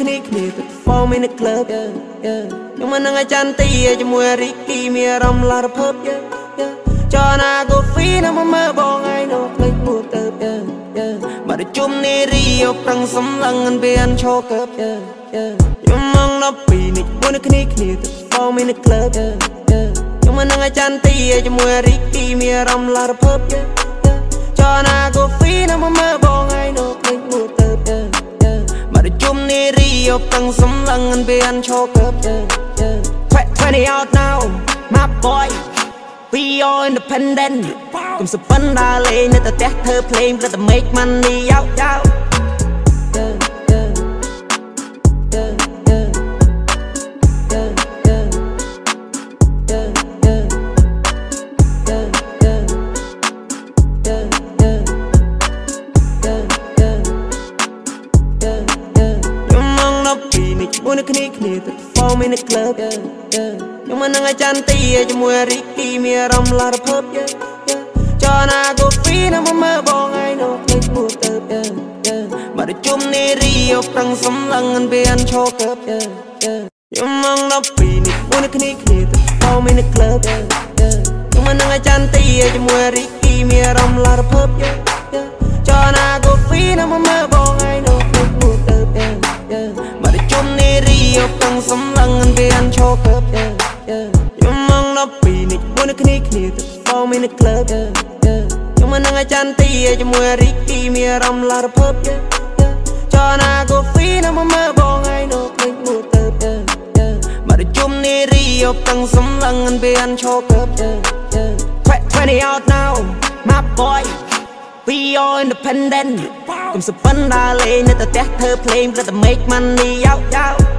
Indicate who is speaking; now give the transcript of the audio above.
Speaker 1: គ្នាគ្នាទៅ perform in the club yeah yeah ខ្ញុំមិននឹងអាចារ្យទីជាមួយរីគីមានអារម្មណ៍ឡារភើប yeah yeah ចណាកូហ្វីនៅមកមើលបងឯនោះភ្លេចពួតទៅ yeah yeah មកជុំនេះរីយកប្រឹងសំឡឹងពីអនឈោកើប yeah yeah ខ្ញុំមកដល់ពីនេះមួយគ្នាគ្នាទៅ perform in the club yeah yeah ខ្ញុំមិននឹងអាចារ្យទីជាមួយរីគីមានអារម្មណ៍ឡារភើប yeah yeah ចណាកូហ្វីនៅមកមើលបង រីយកប្រឹងសំឡឹងពីអនឈោកើប yeah yeah 20 out now my boy We all independent កុំសពិនដើរលេងនៅតែផ្ទះធ្វើភ្លេងព្រឹកតែ make money យោ យោមួយនឹងគ្នាគ្នាទៅ perform in the club yeah yeah ខ្ញុំមិននឹងអាចារ្យទីជាមួយរីគីមានអារម្មណ៍ឡារភើប yeah yeah ចណាកូហ្វីនៅមកមើលបងឯនោះភ្លេចពួតទៅ yeah yeah មកជុំនេះរីយកប្រឹងសំឡឹងពីអនឈោកើប yeah yeah ខ្ញុំមកដល់ពីនេះមួយនឹងគ្នាគ្នាទៅ perform in the club yeah yeah ខ្ញុំមិននឹងអាចារ្យទីជាមួយរីគីមានអារម្មណ៍ឡារភើប មកជុំនេះរីយកប្រឹងសំឡឹងពីអនឈោកើប yeah yeah ខ្ញុំមកដល់ពីនេះមួយនឹងគ្នាគ្នាទៅ perform in the club yeah yeah ខ្ញុំមិននឹងអាចារ្យទីជាមួយរីគីមានអារម្មណ៍ឡារភើប yeah yeah ចណាកូហ្វីនៅមកមើលបងឯនោះភ្លេចមួយទៅ yeah yeah មកជុំនេះរីយកប្រឹងសំឡឹងពីអនឈោកើប yeah yeah 20 out now my boy We all independent កុំសពិនដើរលេងនៅតែផ្ទះធ្វើភ្លេងព្រឹកតែ make money យោយោ